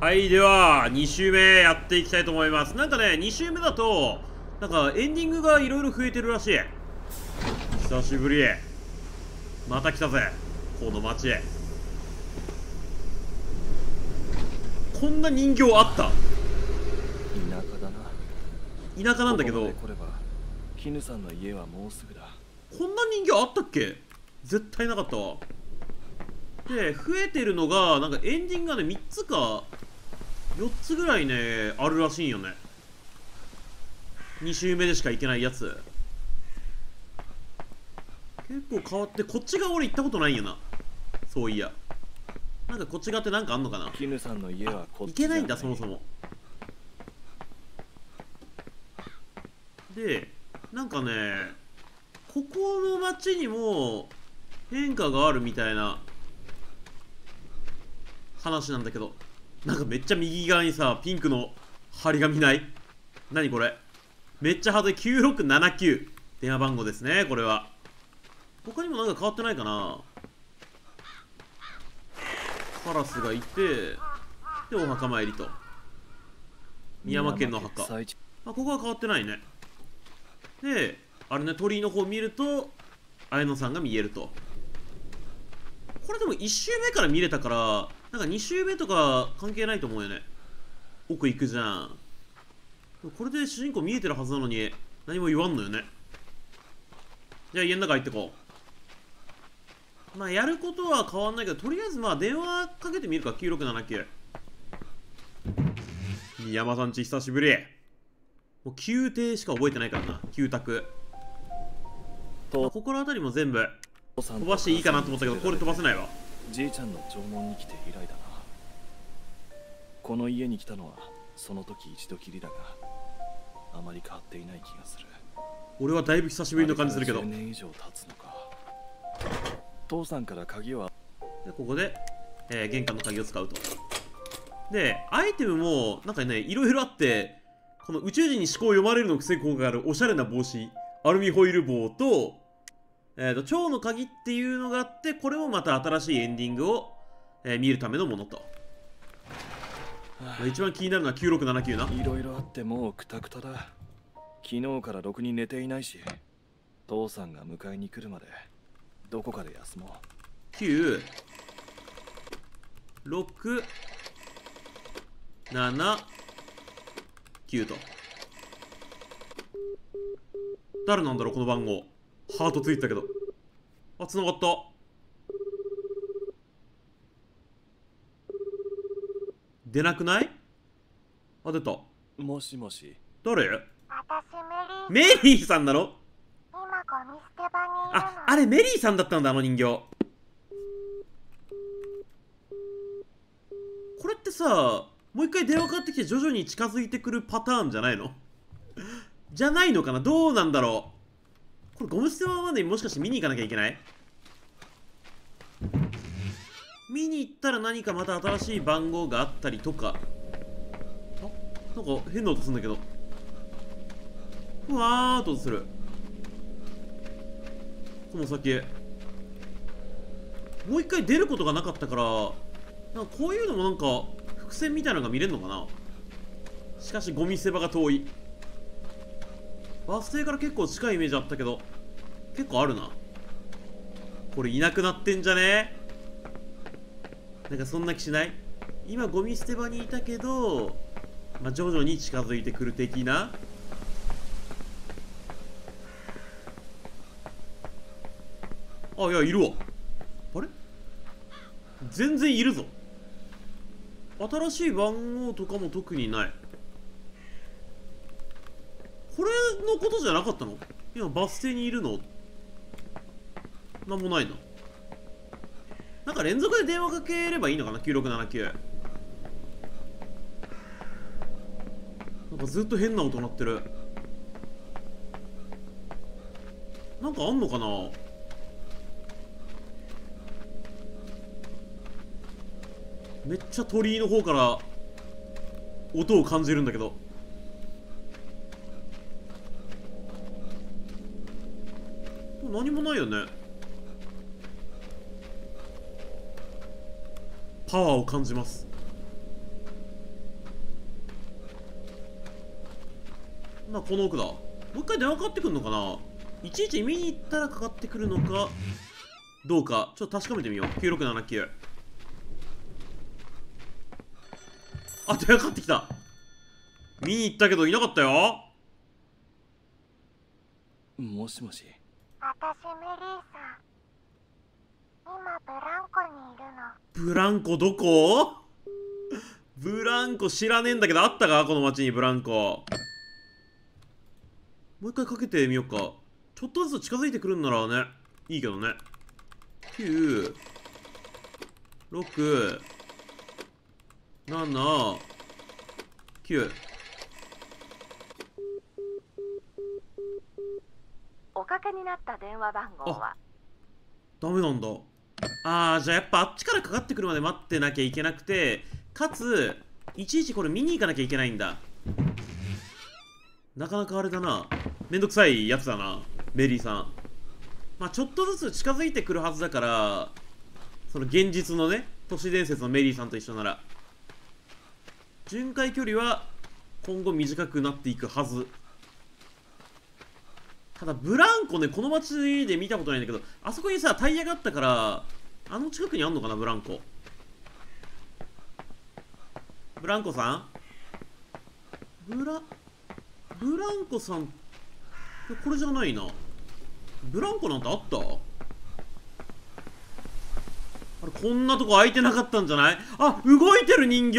はいでは2周目やっていきたいと思います。なんかね2周目だとなんかエンディングがいろいろ増えてるらしい。久しぶりまた来たぜ。この街へ。こんな人形あった？田舎だな。田舎なんだけど。絹さんの家はもうすぐだ。こんな人形あったっけ？絶対なかったわ。で増えてるのがなんかエンディングがね3つか4つぐらいねあるらしいんよね。2周目でしか行けないやつ。結構変わってこっち側俺行ったことないんよな。そういや。なんかこっち側ってなんかあんのかな？絹さんの家はこっ行ちじゃけないんだそもそも。でなんかねここの町にも変化があるみたいな話なんだけどなんかめっちゃ右側にさピンクの張り紙ない？何これ？めっちゃ派手9679電話番号ですねこれは。他にもなんか変わってないかな？カラスがいてでお墓参りと。深山県の墓。最地あここは変わってないね。であれね鳥居の方見ると綾野さんが見えると。これでも1周目から見れたからなんか2周目とか関係ないと思うよね。奥行くじゃん。これで主人公見えてるはずなのに何も言わんのよね。じゃあ家の中入ってこう。まあやることは変わんないけどとりあえずまあ電話かけてみるか。9679山さんち久しぶり。もう宮廷しか覚えてないからな。旧宅と。ここら辺りも全部。飛ばしていいかなと思ったけどこれ飛ばせないわじいちゃんの縄文に来て以来だな。この家に来たのはその時一度きりだがあまり変わっていない気がする。俺はだいぶ久しぶりの感じするけど。あれから10年以上経つのか。父さんから鍵をでここで、えー玄関の鍵を使うと。でアイテムもなんかねいろいろあってこの宇宙人に思考を読まれるのを防ぐ効果があるおしゃれな帽子。アルミホイル棒と,、えー、と蝶の鍵っていうのがあってこれもまた新しいエンディングを、えー見るためのものと、まあ一番気になるのは9679な。いろいろあってもうクタクタだ。昨日からろくに寝ていないし父さんが迎えに来るまでどこかで休もう。9 6 7 9と。誰なんだろうこの番号ハートついてたけど。あ繋がった。出なくない？あ出た。もしもし。私誰メリーメリーさんなの今ゴミ捨て場にいるの。ああれメリーさんだったんだあの人形。これってさもう一回電話かかってきて徐々に近づいてくるパターンじゃないの？じゃないのかな？どうなんだろう？これゴム捨て場までもしかして見に行かなきゃいけない？見に行ったら何かまた新しい番号があったりとか。あなんか変な音するんだけど。ふわーっと音する。この先もう一回出ることがなかったからなんかこういうのもなんか伏線みたいなのが見れるのかな。しかしゴミ捨て場が遠い。バス停から結構近いイメージあったけど結構あるな。これいなくなってんじゃね？なんかそんな気しない？今ゴミ捨て場にいたけど、まあ、徐々に近づいてくる的な？あいやいるわ。あれ？全然いるぞ。新しい番号とかも特にないこれのことじゃなかったの？今バス停にいるの？なんもないな。なんか連続で電話かければいいのかな？9679なんかずっと変な音鳴ってる。なんかあんのかな？めっちゃ鳥居の方から音を感じるんだけど。何もないよね。パワーを感じます。まあこの奥だ。もう一回電話かかってくるのかな。いちいち見に行ったらかかってくるのか。どうか。ちょっと確かめてみよう。9679あ電話かかってきた。見に行ったけどいなかったよ。もしもし。私メリーさ今ブランコにいるの。ブランコどこ？ブランコ知らねえんだけどあったか？この町にブランコ。もう一回かけてみようか。ちょっとずつ近づいてくるんならね。いいけどね。9 6 7 9かけになった電話番号はダメなんだ。あーじゃあやっぱあっちからかかってくるまで待ってなきゃいけなくてかついちいちこれ見に行かなきゃいけないんだ。なかなかあれだな。めんどくさいやつだなメリーさん。まあちょっとずつ近づいてくるはずだからその現実のね都市伝説のメリーさんと一緒なら。巡回距離は今後短くなっていくはずただブランコねこの街で見たことないんだけどあそこにさタイヤがあったからあの近くにあんのかなブランコ。ブランコさん？ブラブランコさんこれじゃないな。ブランコなんてあった？あれこんなとこ空いてなかったんじゃない？あ動いてる人形。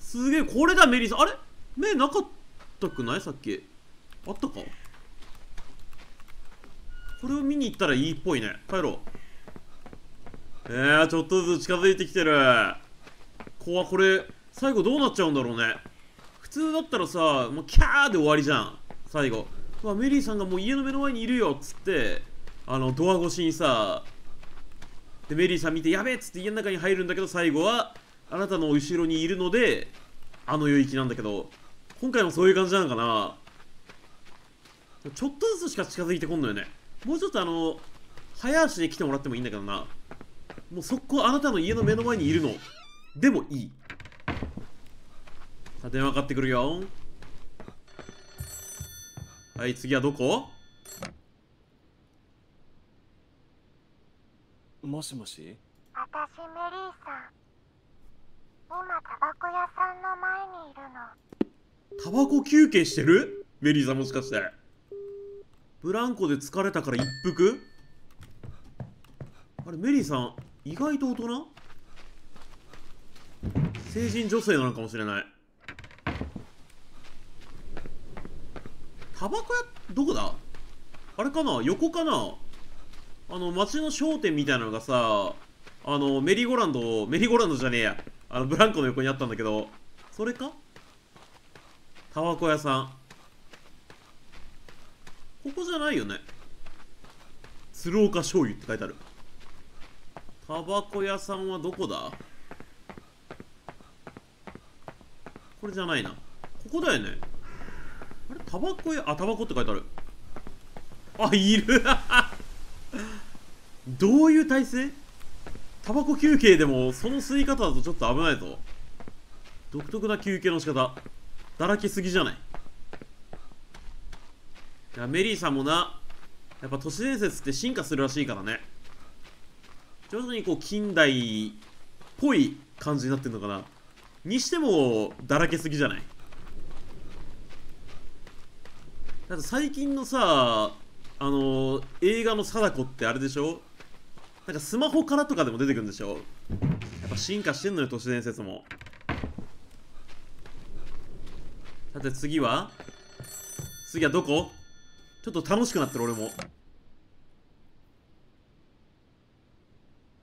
すげえこれだメリーさん。あれ？目なかったくない？さっき。あったか？これを見に行ったらいいっぽいね。帰ろう。えー、ちょっとずつ近づいてきてる。怖これ最後どうなっちゃうんだろうね。普通だったらさもうキャーで終わりじゃん。最後。うわメリーさんがもう家の目の前にいるよ。っつってあのドア越しにさでメリーさん見てやべっつって家の中に入るんだけど最後はあなたの後ろにいるのであの領域なんだけど今回もそういう感じなのかな。ちょっとずつしか近づいてこんのよね。もうちょっとあの早足で来てもらってもいいんだけどな。もう速攻あなたの家の目の前にいるの。でもいい。さあ電話かかってくるよ。はい次はどこ？もしもし？私メリーさん。今タバコ屋さんの前にいるの。タバコ休憩してる？メリーさんもしかしてブランコで疲れたから一服？あれメリーさん意外と大人？成人女性なのかもしれない。タバコ屋どこだ？あれかな？横かな？あの街の商店みたいなのがさあのメリーゴランドメリーゴランドじゃねえや。あのブランコの横にあったんだけど。それか？タバコ屋さん。ここじゃないよね。鶴岡醤油って書いてある。タバコ屋さんはどこだ？これじゃないな。ここだよね。あれ？タバコ屋？あタバコって書いてある。あいる。どういう体勢？タバコ休憩でもその吸い方だとちょっと危ないぞ。独特な休憩の仕方。だらけすぎじゃない？いやメリーさんもなやっぱ都市伝説って進化するらしいからね。徐々にこう近代っぽい感じになってんのかな。にしてもだらけすぎじゃない？だって最近のさあの映画の貞子ってあれでしょ？なんかスマホからとかでも出てくるんでしょ？やっぱ進化してんのよ都市伝説も。さて次は？次はどこ？ちょっと楽しくなってる俺も。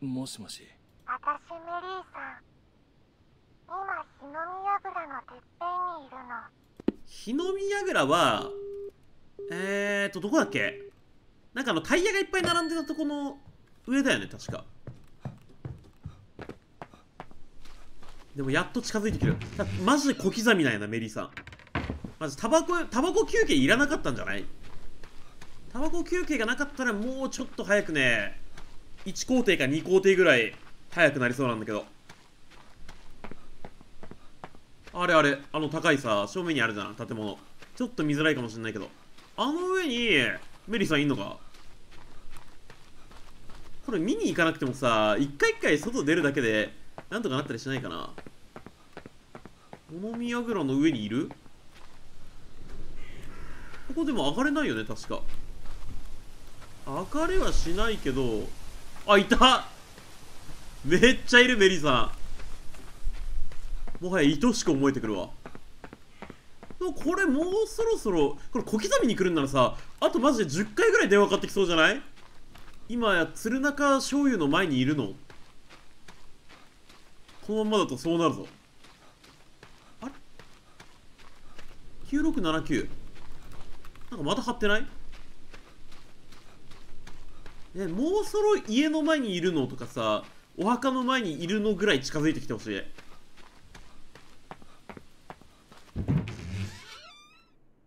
もしもし。私メリーさん。今日の宮倉のてっぺんにいるの。日の宮倉はえーとどこだっけ？なんかあのタイヤがいっぱい並んでたとこの上だよね確か。でもやっと近づいてきてるだマジで小刻みなんやなメリーさん。まずタバコタバコ休憩いらなかったんじゃない？タバコ休憩がなかったらもうちょっと早くね1工程か2工程ぐらい早くなりそうなんだけど。あれあれあの高いさ正面にあるじゃん建物。ちょっと見づらいかもしれないけど。あの上にメリーさんいんのか？これ見に行かなくてもさ一回一回外出るだけでなんとかなったりしないかな。尾宮蔵の上にいる？ここでも上がれないよね確か。上がれはしないけどあいた。めっちゃいるメリーさん。もはや愛しく思えてくるわ。でもこれもうそろそろこれ小刻みに来るんならさあとマジで10回ぐらい電話かかってきそうじゃない？今や鶴中醤油の前にいるの？このままだとそうなるぞ。あれ ?9679 なんかまた貼ってない？ね、もうそろ家の前にいるのとかさお墓の前にいるのぐらい近づいてきてほしい。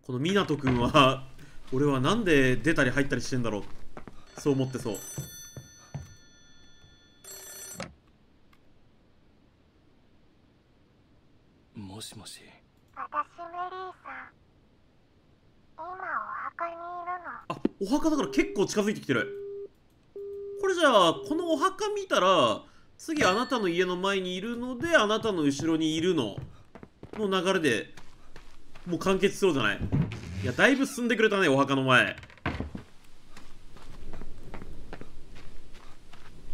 この湊くんは俺はなんで出たり入ったりしてんだろう。そう思ってそう。もしもし。私メリーさん今お墓にいるの。あお墓だから結構近づいてきてるじゃあこのお墓見たら次あなたの家の前にいるのであなたの後ろにいるの。の流れでもう完結しそうじゃない？いやだいぶ進んでくれたねお墓の前。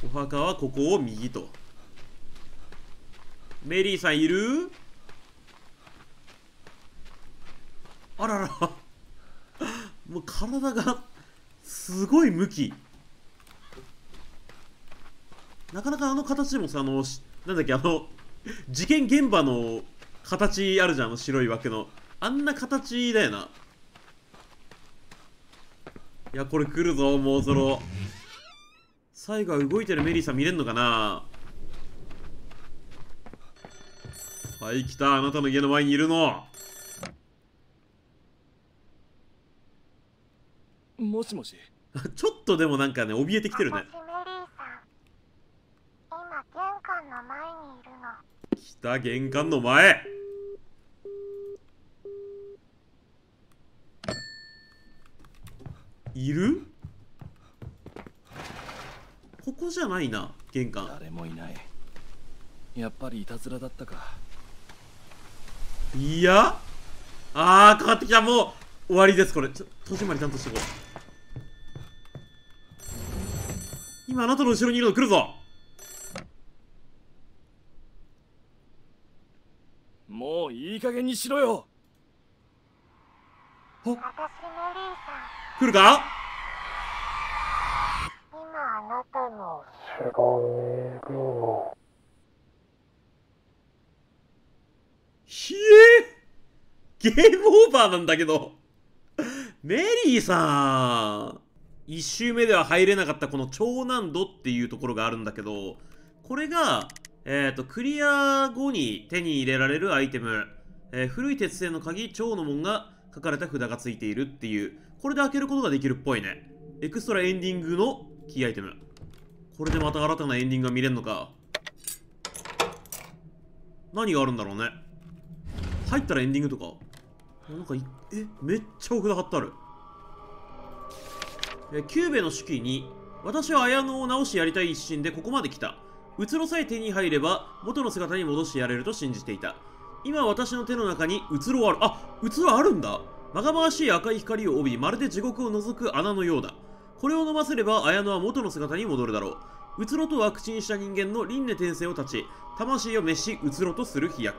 お墓はここを右と。メリーさんいる？あらら。もう体がすごい向き。なかなかあの形でもさあのしなんだっけあの事件現場の形あるじゃんあの白い枠の。あんな形だよな。いやこれ来るぞもうそろ最後は動いてるメリーさん見れんのかな。はい来た。あなたの家の前にいるの。もしもし。ちょっとでもなんかね怯えてきてるね私メリーさん今玄関の前にいるの来た玄関の前。いる？ここじゃないな玄関。誰もいない。やっぱりいたずらだったか。いや？あーかかってきた。もう終わりですこれ。ちょ戸締まりちゃんとしてこう。今あなたの後ろにいるの来るぞもういい加減にしろよ。私メリーさん来るか？今あなたのひえゲームオーバーなんだけど。メリーさん。1周目では入れなかったこの超難度っていうところがあるんだけどこれが、えっ、とクリア後に手に入れられるアイテム、えー古い鉄製の鍵蝶の紋が書かれた札がついているっていう。これで開けることができるっぽいね。エクストラエンディングのキーアイテム。これでまた新たなエンディングが見れるのか。何があるんだろうね。入ったらエンディングとか。なんかいえめっちゃお札貼ってある。えキューベの手記に私は綾野を治しやりたい一心でここまで来た。うつろさえ手に入れば元の姿に戻してやれると信じていた。今私の手の中にうつろある。あうつろあるんだ。まがまがしい赤い光を帯びまるで地獄を覗く穴のようだ。これを飲ませれば綾野は元の姿に戻るだろう。うつろとは口にした人間の輪廻転生を断ち魂を滅しうつろとする飛躍。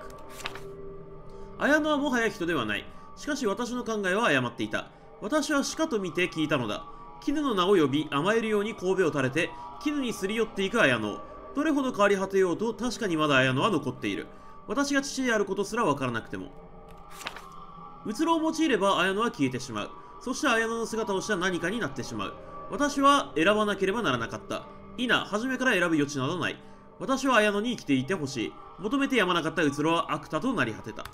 綾野はもはや人ではない。しかし私の考えは誤っていた。私は鹿と見て聞いたのだ。絹の名を呼び甘えるように神戸を垂れて絹にすり寄っていく綾野どれほど変わり果てようと確かにまだ綾野は残っている。私が父であることすらわからなくても。うつろを用いれば綾野は消えてしまう。そして綾野の姿をした何かになってしまう。私は選ばなければならなかった。いな初めから選ぶ余地などない。私は綾野に生きていてほしい。求めてやまなかったうつろは悪多となり果てた。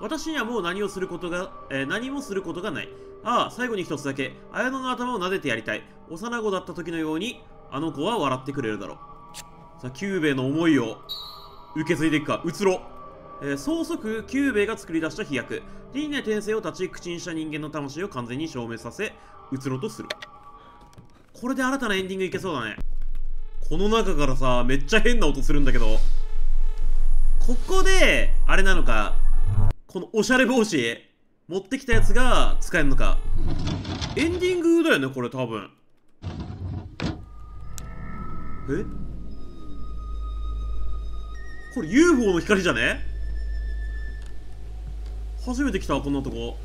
私にはもう何をすることが、えー何もすることがない。ああ、最後に一つだけ、綾野の頭を撫でてやりたい。幼子だった時のように、あの子は笑ってくれるだろう。さあ、キューベの思いを受け継いでいくか。うつろ。えー曽祖父キューベイが作り出した秘薬。輪廻転生を立ち口にした人間の魂を完全に消滅させ虚ろとする。これで新たなエンディングいけそうだね。この中からさめっちゃ変な音するんだけど。ここであれなのか。このおしゃれ帽子持ってきたやつが使えるのか。エンディングだよねこれ多分。え？これ UFO の光じゃね？初めて来たこんなとこ。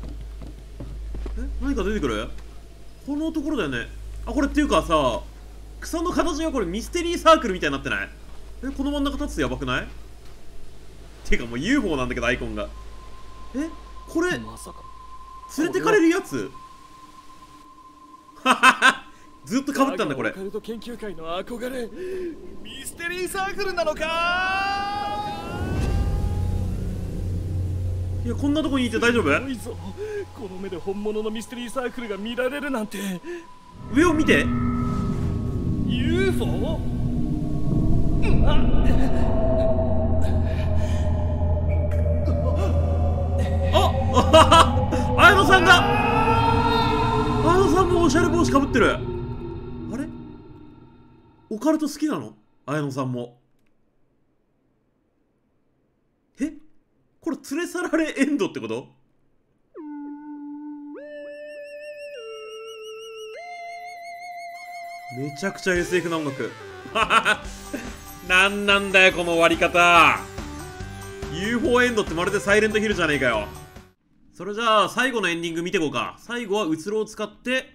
え？何か出てくる？このところだよね。あこれっていうかさ草の形がこれミステリーサークルみたいになってない？え？この真ん中立つとやばくない？ていうかもう UFO なんだけどアイコンが。え？これまさか。連れてかれるやつ？はははずっとかぶったんだこれ。オカルト研究会の憧れミステリーサークルなのかいやこんなとこにいて大丈夫？この目で本物のミステリーサークルが見られるなんて。上を見て。UFO? あ綾野さんが。綾野さんもおしゃれ帽子かぶってる。あれ？オカルト好きなの？綾野さんもえこれ連れ去られエンドってこと？めちゃくちゃ SF な音楽。なんなんだよこの終わり方。UFO エンドってまるでサイレントヒルじゃねえかよ。それじゃあ最後のエンディング見てこうか。最後はうつろを使って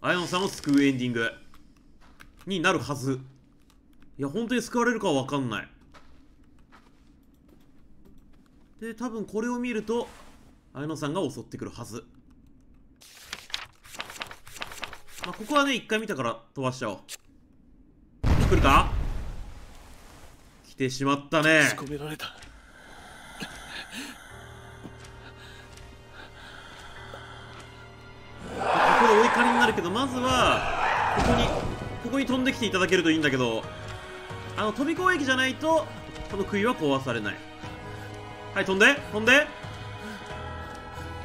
綾野さんを救うエンディングになるはず。いや本当に救われるかは分かんない。で多分これを見ると綾野さんが襲ってくるはず。まあここはね一回見たから飛ばしちゃおう。来るか？来てしまったね。仕込められた。ここでお怒りになるけどまずはここにここに飛んできていただけるといいんだけどあの飛び攻撃じゃないとこの杭は壊されないはい飛んで飛んで。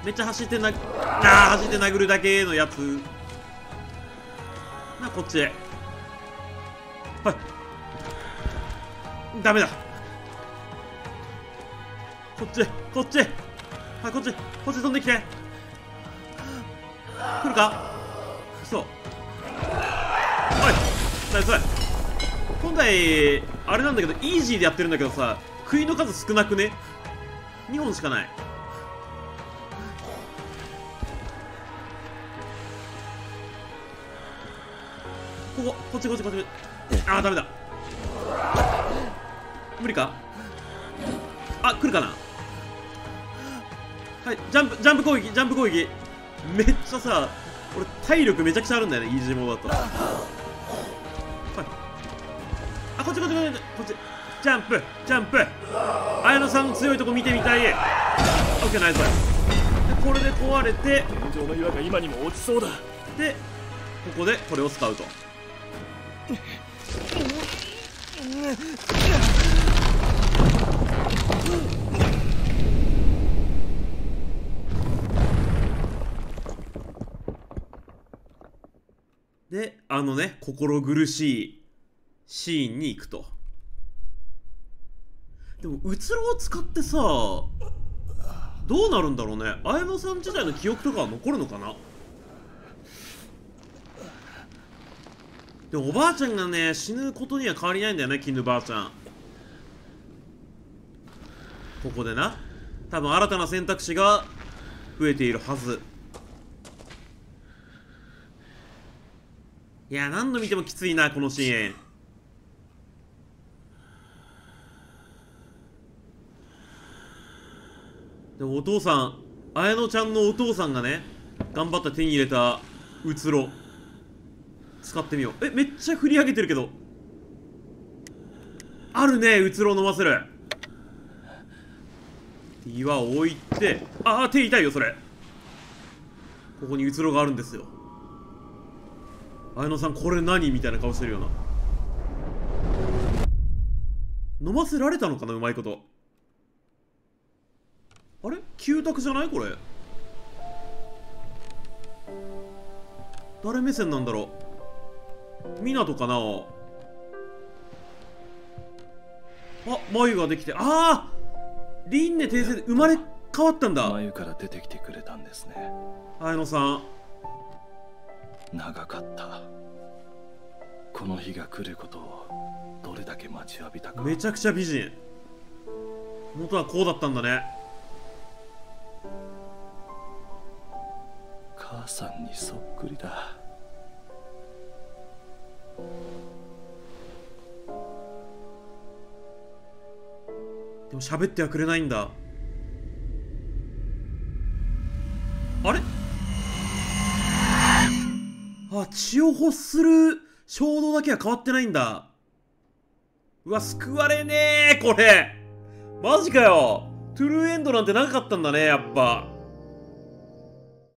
めっちゃ走ってなあ走って殴るだけのやつ。なこっちへ。はい。ダメだ。こっちこっちはいこっちこっち飛んできて。来るか？そう。はいナイス今回あれなんだけどイージーでやってるんだけどさ杭の数少なくね？2本しかない。こここっちこっちこっち。あーダメだ。無理か？あ来るかな？はいジャンプジャンプ攻撃ジャンプ攻撃。めっちゃさ俺体力めちゃくちゃあるんだよねイージーモードだと。はい。あこっちこっちこっちこっちジャンプジャンプ。綾野さんの強いとこ見てみたい。オッケーナイス。でこれで壊れて。天井の岩が今にも落ちそうだ。でここでこれを使うと。であのね心苦しいシーンに行くとでもうつろを使ってさどうなるんだろうね。綾野さん時代の記憶とかは残るのかな？でもおばあちゃんがね死ぬことには変わりないんだよね絹ばあちゃん。ここでな。多分新たな選択肢が増えているはず。いや何度見てもきついなこのシーンでもお父さん綾乃ちゃんのお父さんがね頑張って手に入れたうつろ。使ってみよう。えめっちゃ振り上げてるけど。あるねうつろを飲ませる。岩を置いてああ手痛いよそれ。ここにうつろがあるんですよ。綾野さんこれ何？みたいな顔してるよな。飲ませられたのかなうまいこと。旧宅じゃないこれ。誰目線なんだろう。湊かなあ眉ができて。ああ輪廻訂正で生まれ変わったんだ。眉から出てきてくれたんですね。綾野さん。長かった。この日が来ることをどれだけ待ちわびたか。めちゃくちゃ美人元はこうだったんだね母さんにそっくりだ。でも喋ってはくれないんだ。あれ？あ血を欲する衝動だけは変わってないんだ。うわ救われねえこれ。マジかよ。トゥルーエンドなんてなかったんだねやっぱ。